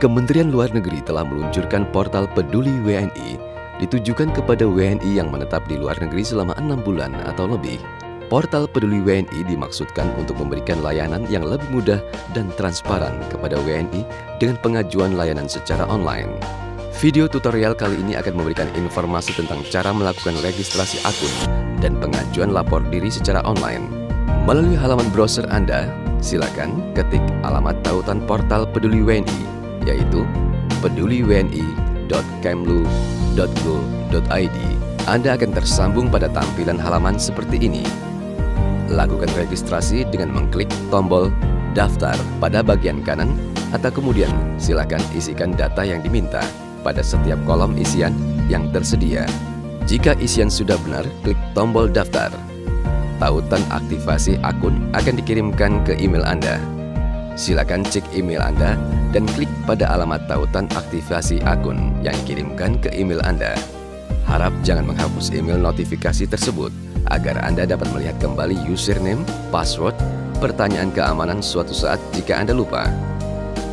Kementerian Luar Negeri telah meluncurkan portal Peduli WNI ditujukan kepada WNI yang menetap di luar negeri selama enam bulan atau lebih. Portal Peduli WNI dimaksudkan untuk memberikan layanan yang lebih mudah dan transparan kepada WNI dengan pengajuan layanan secara online. Video tutorial kali ini akan memberikan informasi tentang cara melakukan registrasi akun dan pengajuan lapor diri secara online. Melalui halaman browser Anda, silakan ketik alamat tautan portal Peduli WNI yaitu peduliwni.kemlu.go.id. Anda akan tersambung pada tampilan halaman seperti ini. Lakukan registrasi dengan mengklik tombol daftar pada bagian kanan atau kemudian silakan isikan data yang diminta pada setiap kolom isian yang tersedia. Jika isian sudah benar, klik tombol daftar. Tautan aktivasi akun akan dikirimkan ke email Anda. Silakan cek email Anda dan klik pada alamat tautan aktivasi akun yang dikirimkan ke email Anda. Harap jangan menghapus email notifikasi tersebut agar Anda dapat melihat kembali username, password, pertanyaan keamanan suatu saat jika Anda lupa.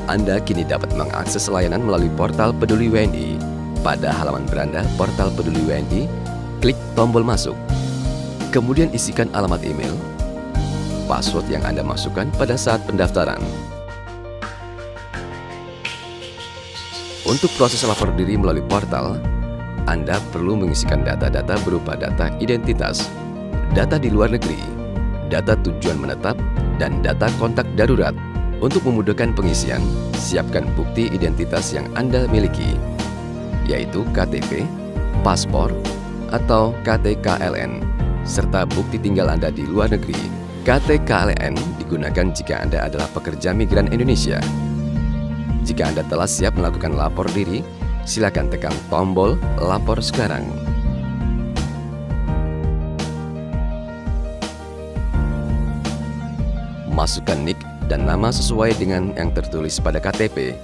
Anda kini dapat mengakses layanan melalui portal Peduli WNI. Pada halaman beranda portal Peduli WNI, klik tombol masuk. Kemudian isikan alamat email, password yang Anda masukkan pada saat pendaftaran. Untuk proses lapor diri melalui portal, Anda perlu mengisikan data-data berupa data identitas, data di luar negeri, data tujuan menetap, dan data kontak darurat. Untuk memudahkan pengisian, siapkan bukti identitas yang Anda miliki, yaitu KTP, paspor, atau KTKLN, serta bukti tinggal Anda di luar negeri. KTKLN digunakan jika Anda adalah pekerja migran Indonesia jika Anda telah siap melakukan lapor diri, silakan tekan tombol lapor sekarang. Masukkan nick dan nama sesuai dengan yang tertulis pada KTP.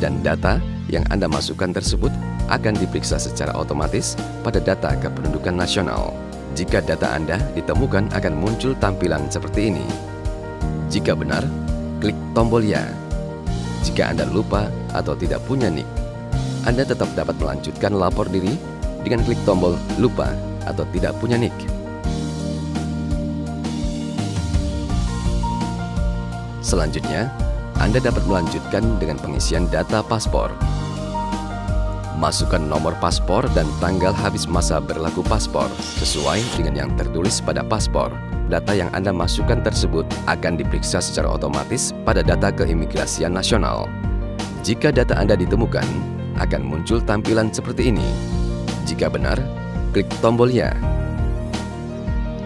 Dan data yang Anda masukkan tersebut akan diperiksa secara otomatis pada data kependudukan nasional. Jika data Anda ditemukan akan muncul tampilan seperti ini. Jika benar, klik tombol ya. Jika Anda lupa atau tidak punya nick, Anda tetap dapat melanjutkan lapor diri dengan klik tombol lupa atau tidak punya nick. Selanjutnya, Anda dapat melanjutkan dengan pengisian data paspor. Masukkan nomor paspor dan tanggal habis masa berlaku paspor sesuai dengan yang tertulis pada paspor data yang Anda masukkan tersebut akan diperiksa secara otomatis pada data keimigrasian nasional. Jika data Anda ditemukan, akan muncul tampilan seperti ini. Jika benar, klik tombol Ya.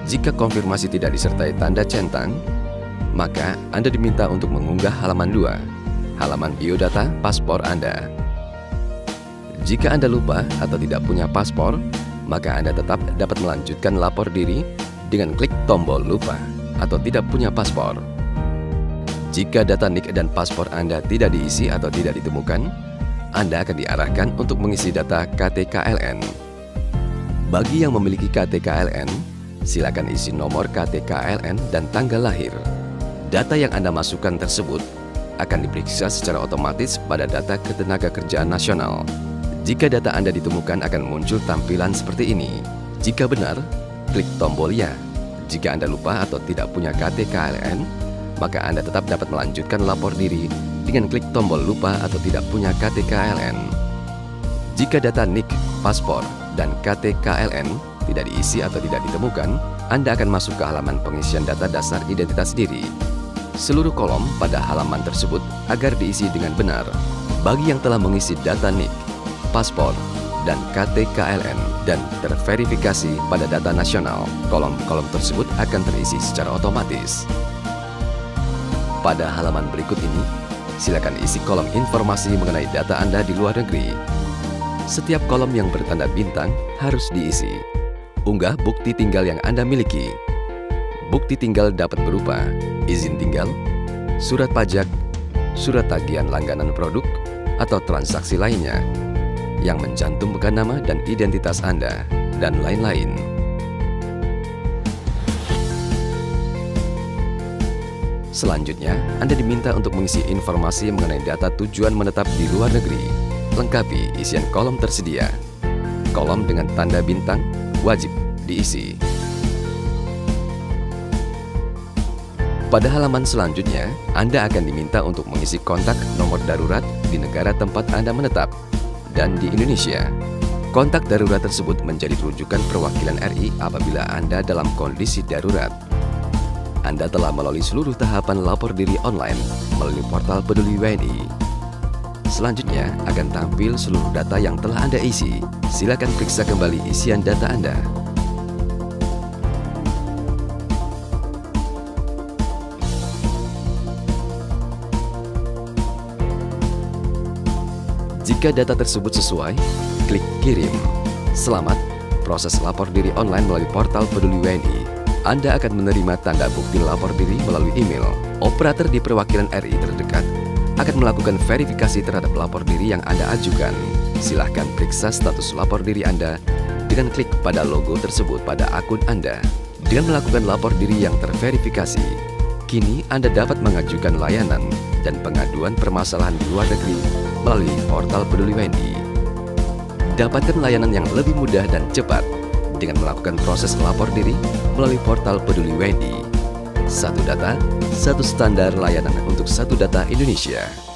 Jika konfirmasi tidak disertai tanda centang, maka Anda diminta untuk mengunggah halaman 2, halaman biodata paspor Anda. Jika Anda lupa atau tidak punya paspor, maka Anda tetap dapat melanjutkan lapor diri dengan klik tombol lupa atau tidak punya paspor. Jika data NIK dan paspor Anda tidak diisi atau tidak ditemukan, Anda akan diarahkan untuk mengisi data KTKLN. Bagi yang memiliki KTKLN, silakan isi nomor KTKLN dan tanggal lahir. Data yang Anda masukkan tersebut akan diperiksa secara otomatis pada data ketenaga kerjaan nasional. Jika data Anda ditemukan akan muncul tampilan seperti ini. Jika benar, klik tombol ya. Jika Anda lupa atau tidak punya KTKLN, maka Anda tetap dapat melanjutkan lapor diri dengan klik tombol lupa atau tidak punya KTKLN. Jika data NIK, paspor, dan KTKLN tidak diisi atau tidak ditemukan, Anda akan masuk ke halaman pengisian data dasar identitas diri. Seluruh kolom pada halaman tersebut agar diisi dengan benar. Bagi yang telah mengisi data NIK, paspor, dan KTKLN dan terverifikasi pada data nasional, kolom-kolom tersebut akan terisi secara otomatis. Pada halaman berikut ini, silakan isi kolom informasi mengenai data Anda di luar negeri. Setiap kolom yang bertanda bintang harus diisi. Unggah bukti tinggal yang Anda miliki. Bukti tinggal dapat berupa izin tinggal, surat pajak, surat tagihan langganan produk, atau transaksi lainnya yang mencantumkan nama dan identitas Anda, dan lain-lain. Selanjutnya, Anda diminta untuk mengisi informasi mengenai data tujuan menetap di luar negeri. Lengkapi isian kolom tersedia. Kolom dengan tanda bintang wajib diisi. Pada halaman selanjutnya, Anda akan diminta untuk mengisi kontak nomor darurat di negara tempat Anda menetap dan di Indonesia. Kontak darurat tersebut menjadi rujukan perwakilan RI apabila Anda dalam kondisi darurat. Anda telah melalui seluruh tahapan lapor diri online melalui portal Peduli WNI. Selanjutnya akan tampil seluruh data yang telah Anda isi. Silakan periksa kembali isian data Anda. Jika data tersebut sesuai, klik kirim. Selamat, proses lapor diri online melalui portal Peduli WNI. Anda akan menerima tanda bukti lapor diri melalui email. Operator di perwakilan RI terdekat akan melakukan verifikasi terhadap lapor diri yang Anda ajukan. Silahkan periksa status lapor diri Anda dengan klik pada logo tersebut pada akun Anda. Dengan melakukan lapor diri yang terverifikasi, kini Anda dapat mengajukan layanan dan pengaduan permasalahan di luar negeri melalui portal Peduli WNI. Dapatkan layanan yang lebih mudah dan cepat dengan melakukan proses lapor diri melalui portal Peduli WNI. Satu data, satu standar layanan untuk satu data Indonesia.